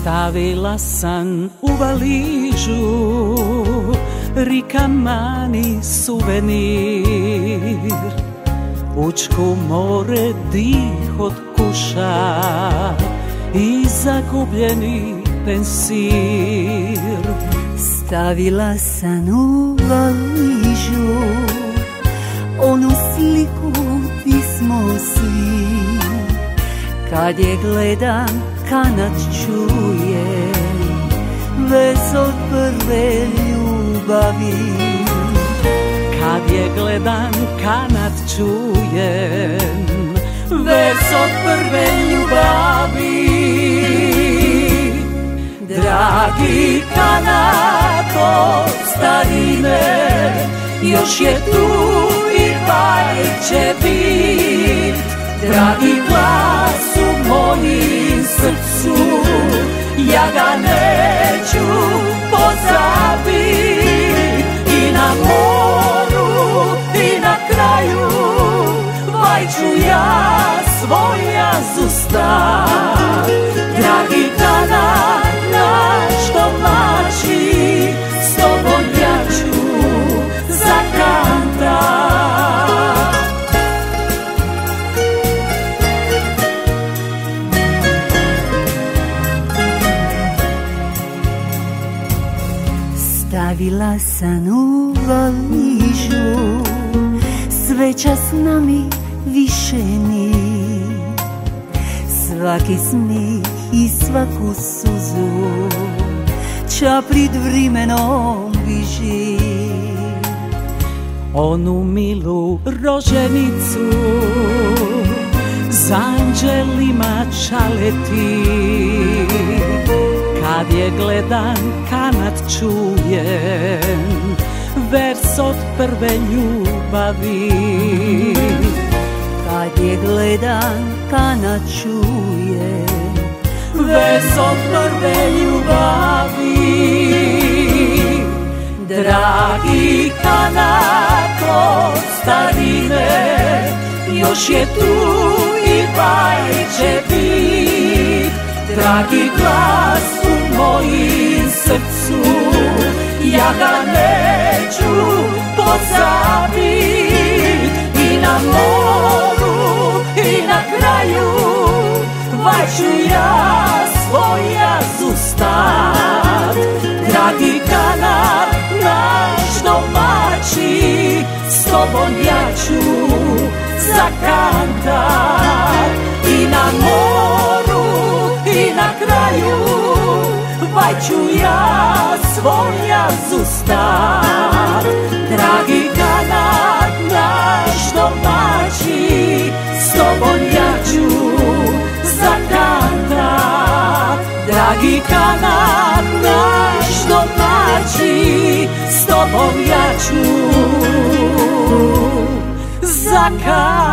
Stavila sam u valižu. Rikamani suvenir. Učku more dih od kuša I zagubljeni pensir. Stavila sam u valižu Onu sliku pismo svi Kad je gledam kanat čuje Ves od prve ljubavi. Kad je gledan kanat čujem Ves od prve ljubavi. Dragi kanat od starine Još je tu i paj će bit. Dragi glas Ja ga neću Stavila sam u valižu Sveća s nami više ni. Svaki smih i svaku suzu Ča prid vrimenom biži. Onu milu roženicu S anđelima čaleti Kad je gledan kanat čujem Vers od prve ljubavi. Kad je gledan kanat čuje Vers od prve ljubavi. Dragi kanat od starine Još je tu i baj će bit. Dragi glas mojim srcu Ja ga neću pozabit. I na moru i na kraju Vajću ja svoja zustat. Dragi kanat naš domaći S tobom ja ću Vajću ja svoja zustat Dragi kanat naš domaći S tobom ja ću zakantat Dragi kanat naš domaći S tobom ja ću zakantat